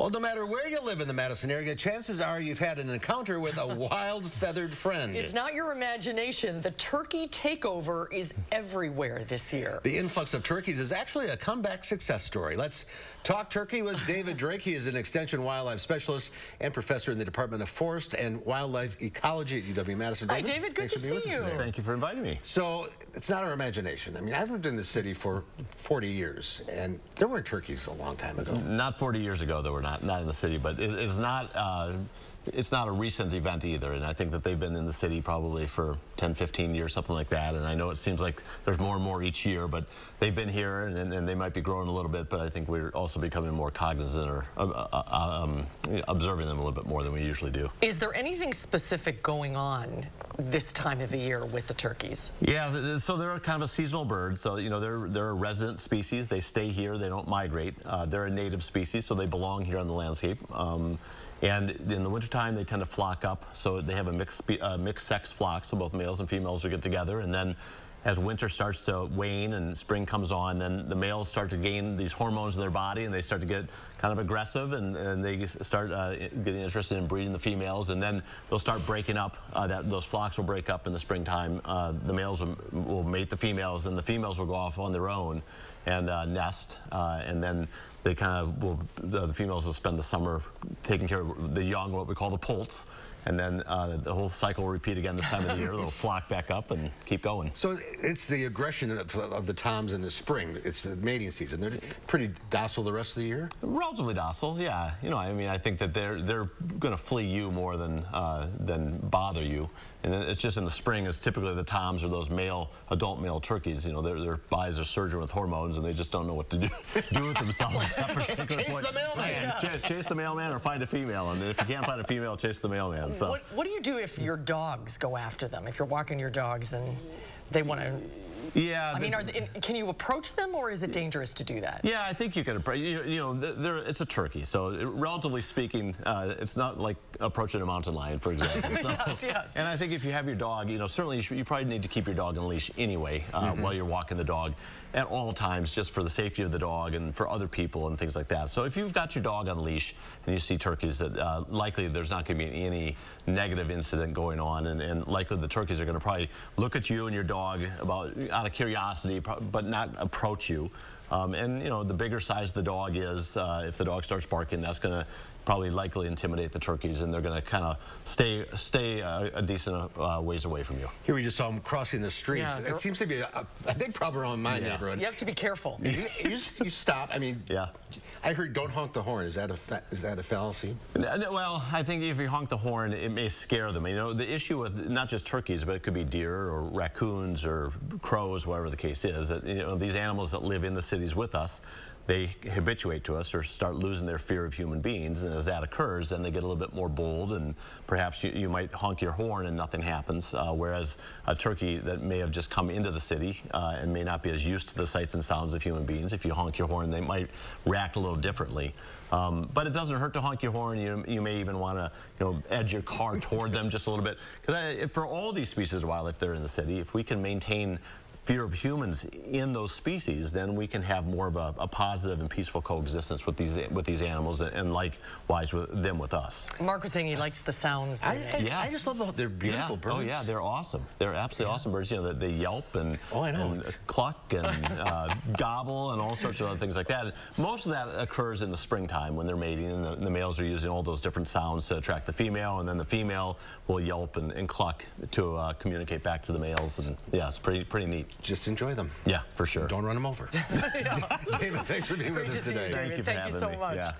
Well, no matter where you live in the Madison area, chances are you've had an encounter with a wild feathered friend. It's not your imagination. The turkey takeover is everywhere this year. The influx of turkeys is actually a comeback success story. Let's talk turkey with David Drake. He is an extension wildlife specialist and professor in the Department of Forest and Wildlife Ecology at UW-Madison. Hi, David. Good Thanks to for being see with us you. today. Thank you for inviting me. So it's not our imagination. I mean, I've lived in the city for 40 years, and there weren't turkeys a long time ago. Not 40 years ago, though we're not not in the city, but it, it's not. Uh, it's not a recent event either, and I think that they've been in the city probably for 10, 15 years, something like that. And I know it seems like there's more and more each year, but they've been here, and, and they might be growing a little bit. But I think we're also becoming more cognizant or uh, uh, um, observing them a little bit more than we usually do. Is there anything specific going on this time of the year with the turkeys? Yeah, so they're kind of a seasonal bird. So you know they're they're a resident species. They stay here. They don't migrate. Uh, they're a native species, so they belong here on the landscape. Um, and in the wintertime, they tend to flock up. So they have a mixed uh, mixed sex flock. So both males and females will get together, and then as winter starts to wane and spring comes on, then the males start to gain these hormones in their body and they start to get kind of aggressive and, and they start uh, getting interested in breeding the females and then they'll start breaking up. Uh, that Those flocks will break up in the springtime. Uh, the males will, will, mate the females and the females will go off on their own and uh, nest uh, and then they kind of will, the females will spend the summer taking care of the young, what we call the poults, and then uh, the whole cycle will repeat again this time of the year. They'll flock back up and keep going. So it's the aggression of, of, the toms in the spring. It's the mating season. They're pretty docile the rest of the year. Relatively docile, yeah. You know, I mean, I think that they're they're going to flee you more than uh, than bother you. And it's just in the spring. It's typically the toms or those male adult male turkeys. You know, their their bodies are surging with hormones, and they just don't know what to do do with themselves. at that particular chase the mailman. Chase the mailman or find a female. And if you can't find a female, chase the mailman. So. What, what do you do if your dogs go after them? If you're walking your dogs and they want to yeah. I mean, they, can you approach them, or is it dangerous to do that? Yeah, I think you can approach. You, you know, it's a turkey, so relatively speaking, uh, it's not like approaching a mountain lion, for example. So, yes, yes. And I think if you have your dog, you know, certainly you, should, you probably need to keep your dog on leash anyway uh, mm -hmm. while you're walking the dog at all times, just for the safety of the dog and for other people and things like that. So if you've got your dog on leash and you see turkeys, that uh, likely there's not going to be any negative incident going on, and, and likely the turkeys are going to probably look at you and your dog about out of curiosity, but not approach you. Um, and, you know, the bigger size the dog is, uh, if the dog starts barking, that's going to probably likely intimidate the turkeys, and they're going to kind of stay stay uh, a decent uh, ways away from you. Here we just saw them crossing the street. Yeah, it seems to be a, a big problem around my yeah. neighborhood. You have to be careful. you, you, you, stop. I mean, yeah. I heard don't honk the horn. Is that a is that a fallacy? Well, I think if you honk the horn, it may scare them. You know, the issue with not just turkeys, but it could be deer or raccoons or crows, whatever the case is. That you know, these animals that live in the cities with us they habituate to us or start losing their fear of human beings. And as that occurs, then they get a little bit more bold and perhaps you, you might honk your horn and nothing happens. Uh, whereas a turkey that may have just come into the city uh, and may not be as used to the sights and sounds of human beings, if you honk your horn, they might react a little differently. Um, but it doesn't hurt to honk your horn. You, you may even want to you know, edge your car toward them just a little bit. Because for all these species of wildlife that are in the city, if we can maintain fear of humans in those species, then we can have more of a, a positive and peaceful coexistence with these with these animals, and, and likewise with them with us. Mark was saying he likes the sounds. I, I, yeah. I just love the, they're beautiful yeah. birds. Oh yeah, they're awesome. They're absolutely yeah. awesome birds. You know, they, they yelp and, oh, I know. and cluck and uh, gobble and all sorts of other things like that. Most of that occurs in the springtime when they're mating, and the, the, males are using all those different sounds to attract the female, and then the female will yelp and, and cluck to uh, communicate back to the males. And yeah, it's pretty pretty neat just enjoy them. Yeah, for sure. Don't run them over. David, thanks for being Great with us to today. You, Thank you for Thank having you so me. much. Yeah.